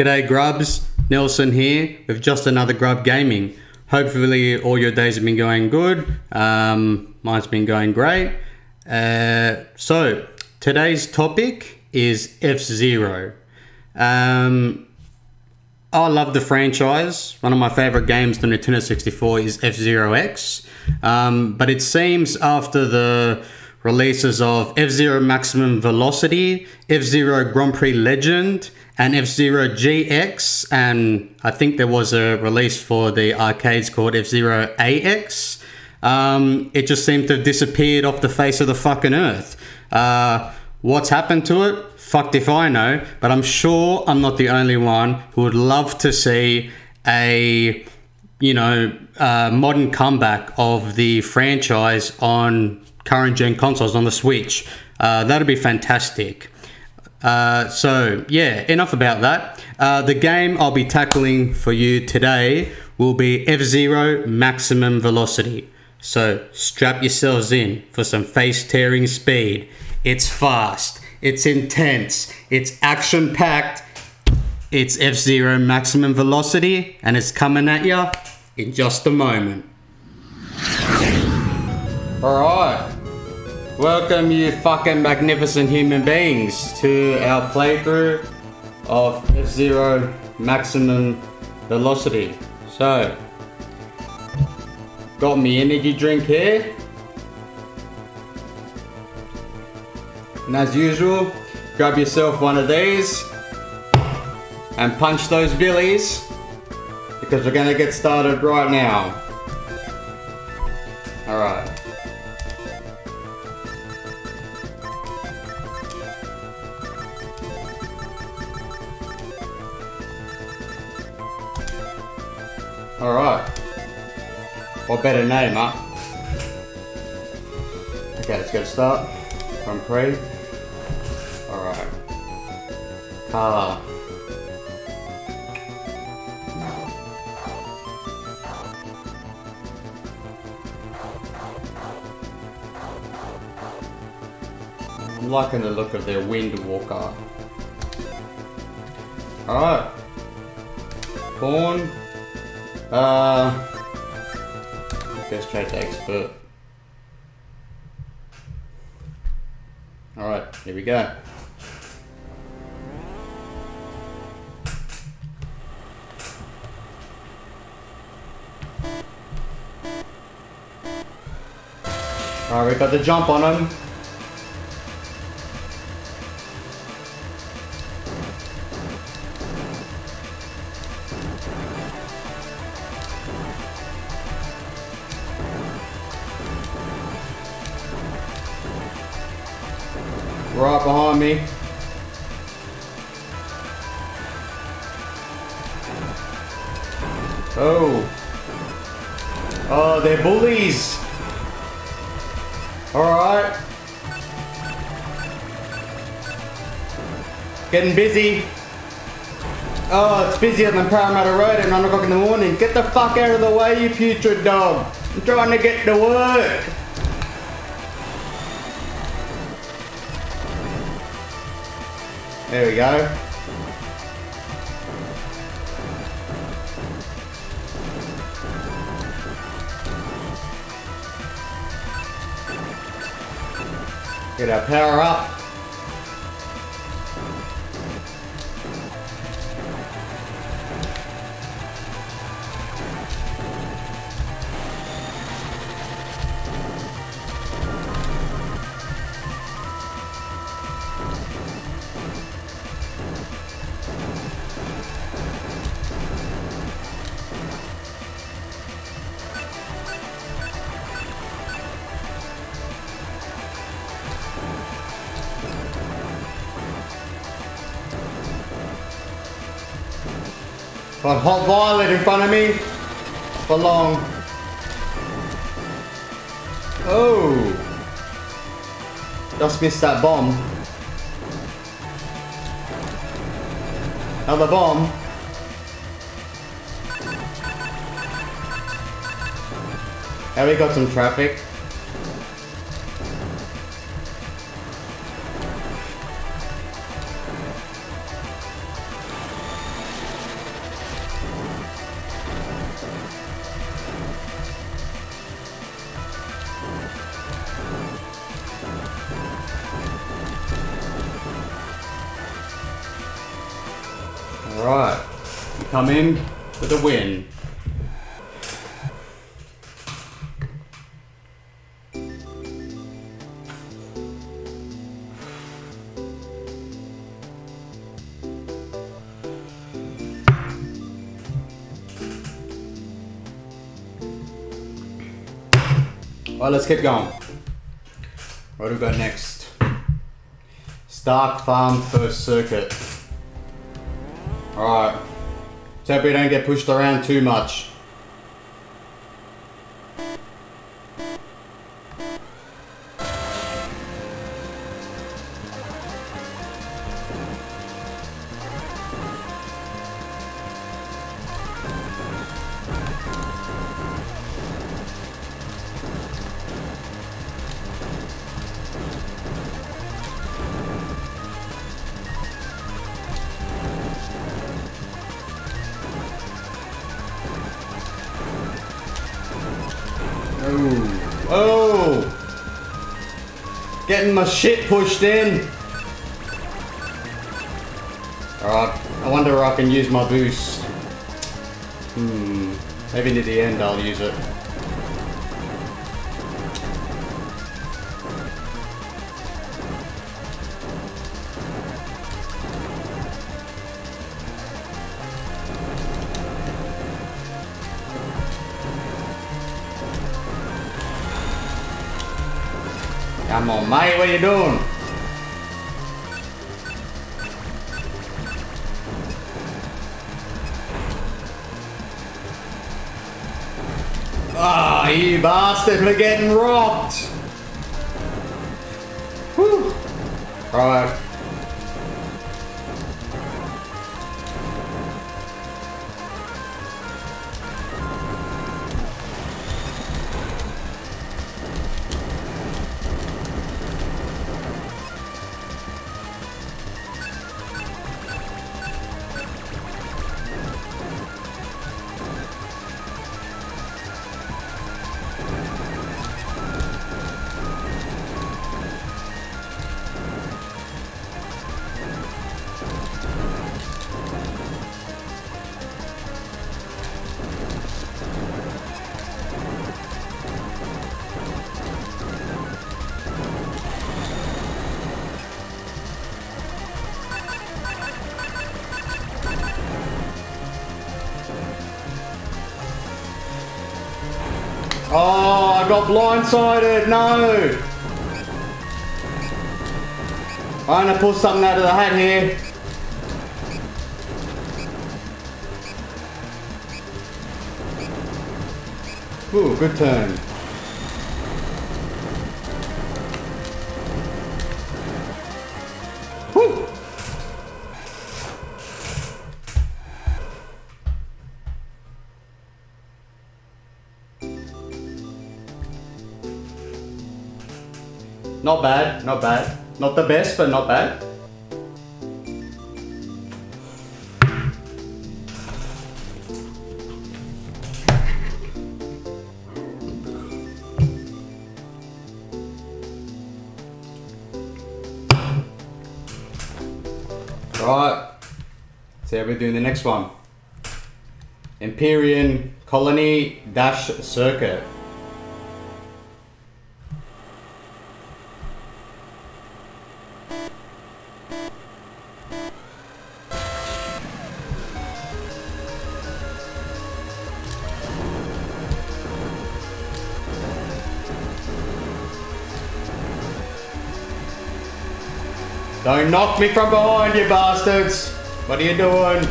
G'day Grubs, Nelson here with just another Grub Gaming. Hopefully all your days have been going good. Um, mine's been going great. Uh, so today's topic is F-Zero. Um, I love the franchise. One of my favorite games, the Nintendo 64, is F-Zero X. Um, but it seems after the releases of F-Zero Maximum Velocity, F-Zero Grand Prix Legend, and F-Zero GX, and I think there was a release for the arcades called F-Zero AX. Um, it just seemed to have disappeared off the face of the fucking earth. Uh, what's happened to it? Fucked if I know, but I'm sure I'm not the only one who would love to see a, you know, uh, modern comeback of the franchise on current gen consoles on the Switch. Uh, that'd be fantastic. Uh, so, yeah, enough about that. Uh, the game I'll be tackling for you today will be F Zero Maximum Velocity. So, strap yourselves in for some face tearing speed. It's fast, it's intense, it's action packed. It's F Zero Maximum Velocity, and it's coming at you in just a moment. Alright. Welcome, you fucking magnificent human beings, to our playthrough of F-Zero Maximum Velocity. So, got me energy drink here. And as usual, grab yourself one of these and punch those billies because we're gonna get started right now. Alright. Alright. What better name, huh? Okay, let's get a start. Prix. Alright. Car. I'm liking the look of their Wind Walker. Alright. Born. Uh, go straight to expert. Alright, here we go. Alright, we got the jump on him. Oh. Oh, they're bullies. Alright. Getting busy. Oh, it's busier than Parramatta Road at 9 o'clock in the morning. Get the fuck out of the way, you putrid dog. I'm trying to get to work. There we go. Get our power up. Got hot violet in front of me. For long. Oh. Just missed that bomb. Another bomb. Yeah, we got some traffic. Alright, let's keep going. What do we got next? Stark Farm First Circuit. Alright. Let's hope we don't get pushed around too much. Getting my shit pushed in. Alright, I wonder if I can use my boost. Hmm, maybe near the end I'll use it. Come on, mate, what are you doing? Ah, you bastard, we're getting rocked! Whew. Right. Oh, I got blindsided. No. I'm gonna pull something out of the hat here. Ooh, good turn. Not bad, not bad. Not the best, but not bad. Right. How we're doing the next one. Empyrean Colony Dash Circuit. Don't knock me from behind, you bastards! What are you doing?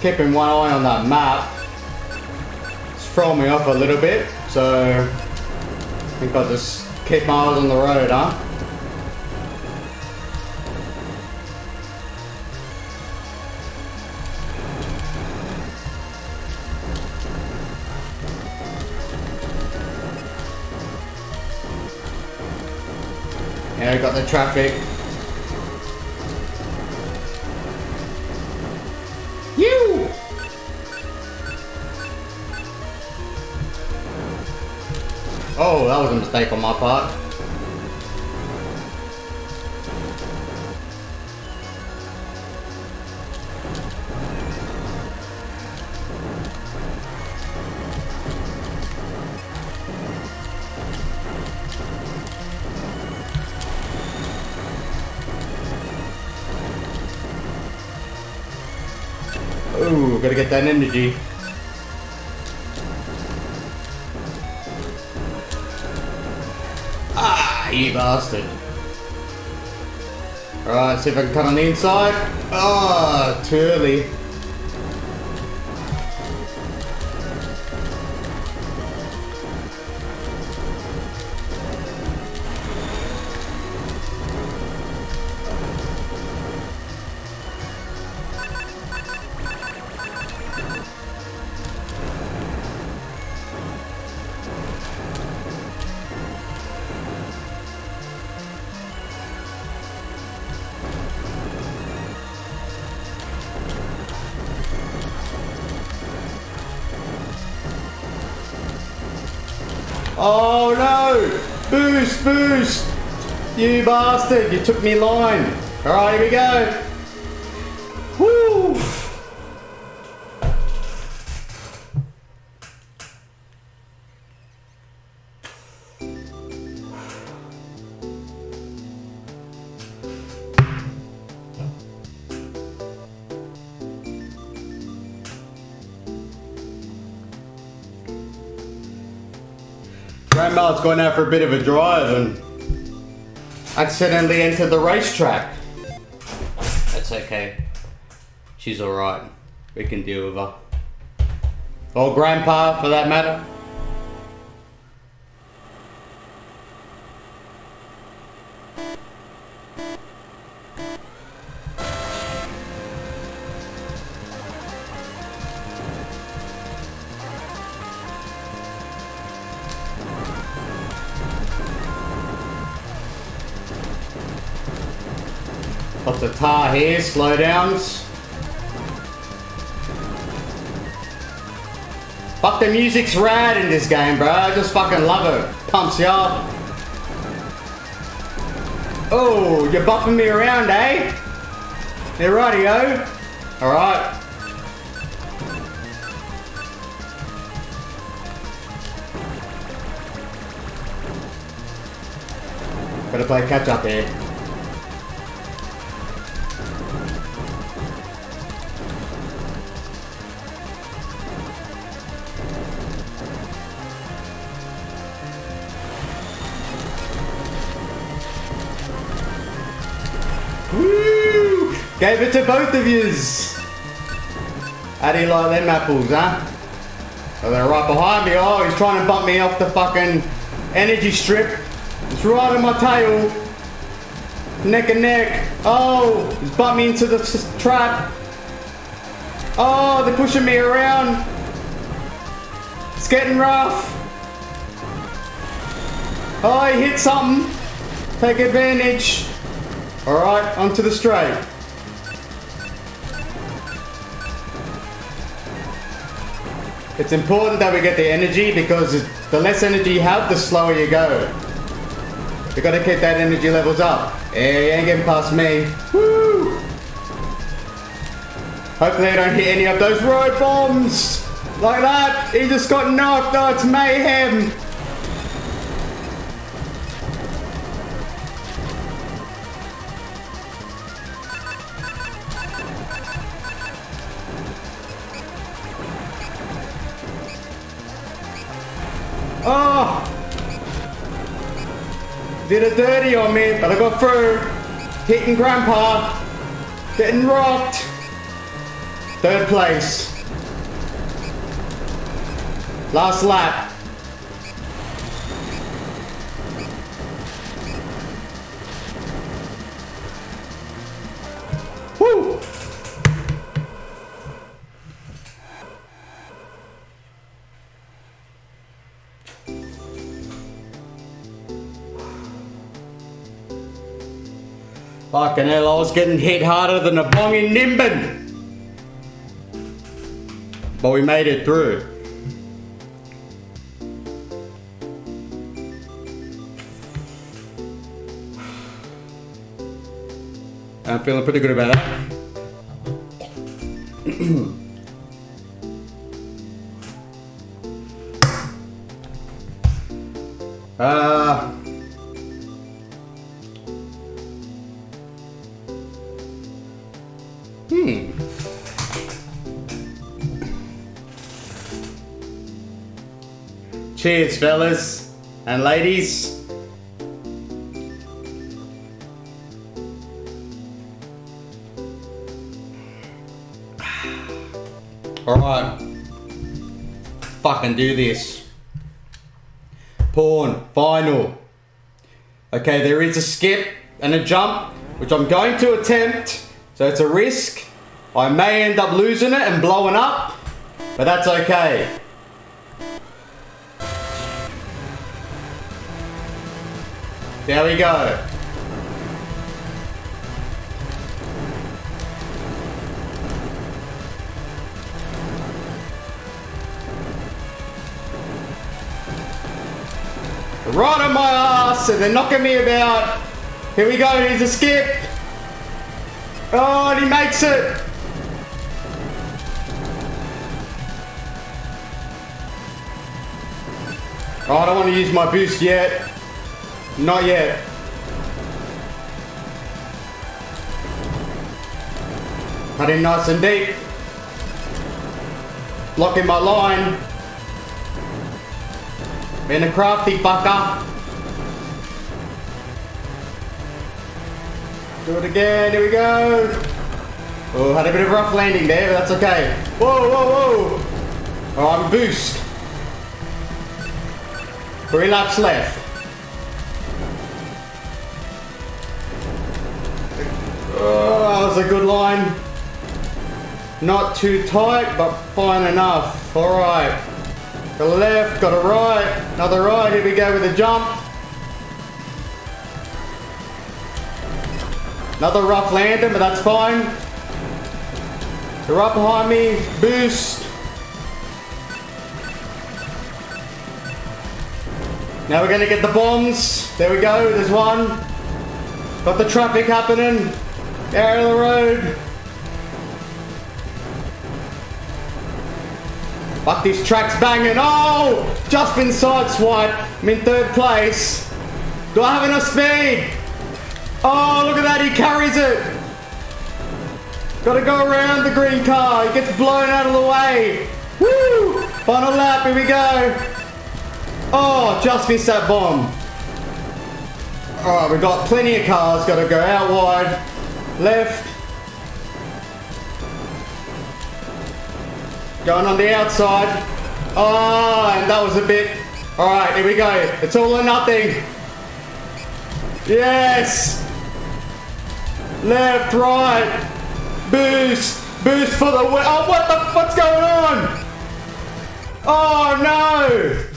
Keeping one eye on that map. It's throwing me off a little bit, so I think I'll just keep my eyes on the road, huh? Yeah, I got the traffic. You! Oh, that was a mistake on my part. Energy. Ah, you bastard. Alright, see if I can cut on the inside. Ah, too early. Oh no! Boost, boost! You bastard, you took me line. Alright, here we go. Grandma's gone out for a bit of a drive and accidentally entered the racetrack. That's okay. She's alright. We can deal with her. Or Grandpa, for that matter. Here, slow downs. Fuck the music's rad in this game, bro. I just fucking love it. Pumps you up. Oh, you're buffing me around, eh? Yeah, rightio. Alright. Gotta play catch up here. Gave it to both of yous. How do you like them apples, huh? Oh, they're right behind me. Oh, he's trying to bump me off the fucking energy strip. It's right on my tail. Neck and neck. Oh, he's bumped me into the trap. Oh, they're pushing me around. It's getting rough. Oh, he hit something. Take advantage. Alright, onto the straight. It's important that we get the energy because the less energy you have, the slower you go. You gotta keep that energy levels up. Yeah, you ain't getting past me. Woo! Hopefully I don't hit any of those road bombs! Like that! He just got knocked! Oh, it's mayhem! Did a dirty on me, but I got through. Hitting Grandpa. Getting rocked. Third place. Last lap. Fucking hell, I was getting hit harder than a bong in Nimbin. But we made it through. I'm feeling pretty good about that. Ah. Uh, Cheers, fellas and ladies. Alright. Fucking do this. Pawn, final. Okay, there is a skip and a jump, which I'm going to attempt. So it's a risk. I may end up losing it and blowing up, but that's okay. There we go. Right on my ass and they're knocking me about. Here we go, here's a skip. Oh, and he makes it. Oh, I don't want to use my boost yet. Not yet. Cutting nice and deep. Blocking my line. Being a crafty fucker. Do it again, here we go. Oh, had a bit of a rough landing there, but that's okay. Whoa, whoa, whoa. Oh, I'm boost. Three laps left. Oh, that was a good line. Not too tight, but fine enough. All right. Got a left, got a right, another right. Here we go with a jump. Another rough landing, but that's fine. They're right behind me. Boost. Now we're gonna get the bombs. There we go. There's one. Got the traffic happening. Out of the road. Fuck, this track's banging. Oh! Just been sideswiped. I'm in third place. Do I have enough speed? Oh, look at that. He carries it. Gotta go around the green car. He gets blown out of the way. Woo! Final lap. Here we go. Oh, just missed that bomb. Alright, we've got plenty of cars. Gotta go out wide. Left. Going on the outside. Oh, and that was a bit. Alright, here we go. It's all or nothing. Yes! Left, right. Boost. Boost for the win. Oh, what the? What's going on? Oh, no!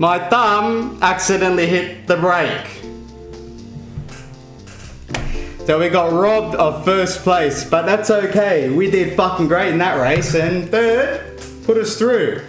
My thumb accidentally hit the brake. So we got robbed of first place, but that's okay. We did fucking great in that race, and third put us through.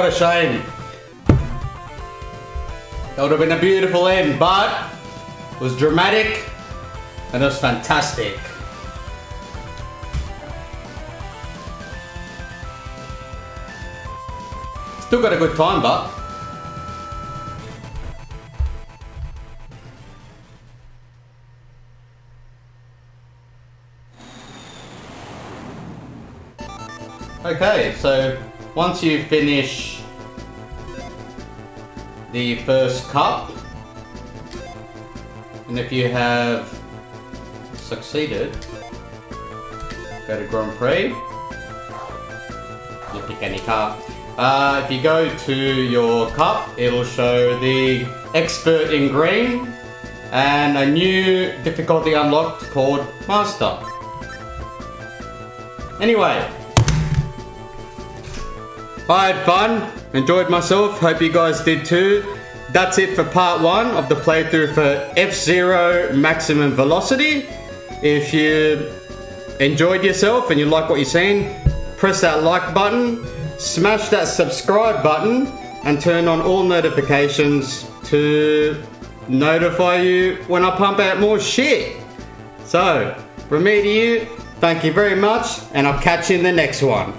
What a shame. That would have been a beautiful end, but it was dramatic and it was fantastic. Still got a good time, but Okay, so once you finish the first cup, and if you have succeeded, go to Grand Prix, you pick any cup. Uh, if you go to your cup, it'll show the expert in green and a new difficulty unlocked called Master. Anyway, I had fun, enjoyed myself, hope you guys did too. That's it for part one of the playthrough for F-Zero Maximum Velocity. If you enjoyed yourself and you like what you're seeing, press that like button, smash that subscribe button, and turn on all notifications to notify you when I pump out more shit. So, from me to you, thank you very much, and I'll catch you in the next one.